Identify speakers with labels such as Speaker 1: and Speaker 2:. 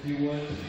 Speaker 1: If you would,